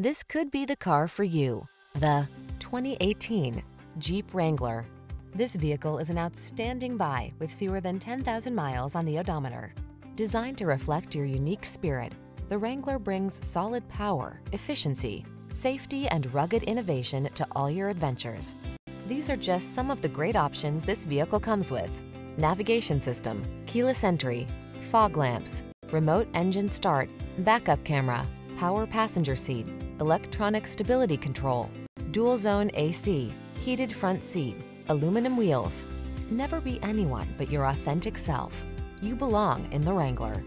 This could be the car for you. The 2018 Jeep Wrangler. This vehicle is an outstanding buy with fewer than 10,000 miles on the odometer. Designed to reflect your unique spirit, the Wrangler brings solid power, efficiency, safety, and rugged innovation to all your adventures. These are just some of the great options this vehicle comes with. Navigation system, keyless entry, fog lamps, remote engine start, backup camera, power passenger seat, electronic stability control, dual zone AC, heated front seat, aluminum wheels. Never be anyone but your authentic self. You belong in the Wrangler.